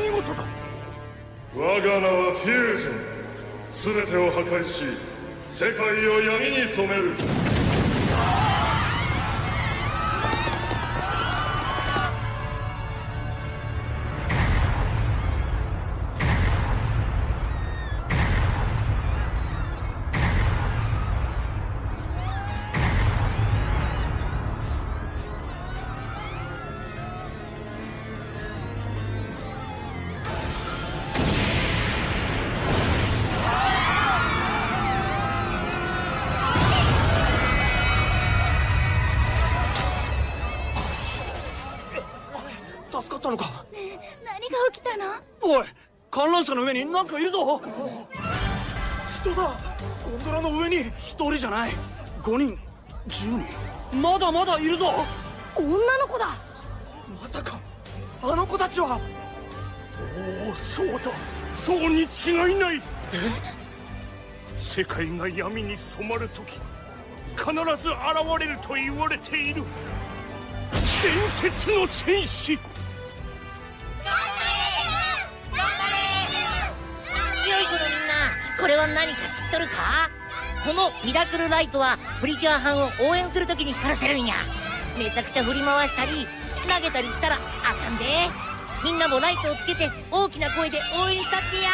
見事だ？我が名はフュージョン。全てを破壊し世界を闇に染める。助かったのか？何が起きたの？おい観覧車の上になんかいるぞ！人だゴンドラの上に一人じゃない。5人10人。まだまだいるぞ！女の子だ！まさかあの子たちは？おおそうだ。そうに違いない。世界が闇に染まる時必ず現れると言われている。伝説の戦士は何か知っとるか？このミラクルライトはプリキュア班を応援するときに光らせるんや。めちゃくちゃ振り回したり投げたりしたらあかんで。みんなもライトをつけて大きな声で応援したってや。